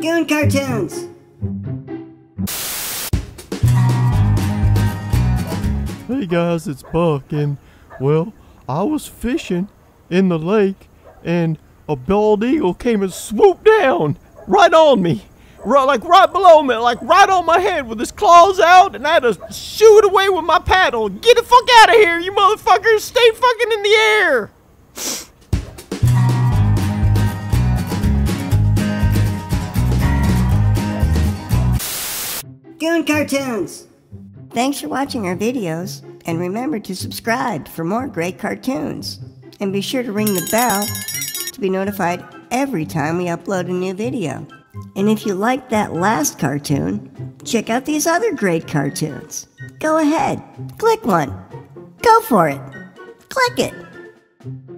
Goon Cartoons! Hey guys, it's Buck, and well, I was fishing in the lake, and a bald eagle came and swooped down right on me, right, like right below me, like right on my head with his claws out, and I had to shoo it away with my paddle. Get the fuck out of here, you motherfuckers! Stay fucking in the air! Goon Cartoons! Thanks for watching our videos, and remember to subscribe for more great cartoons. And be sure to ring the bell to be notified every time we upload a new video. And if you liked that last cartoon, check out these other great cartoons. Go ahead, click one. Go for it. Click it.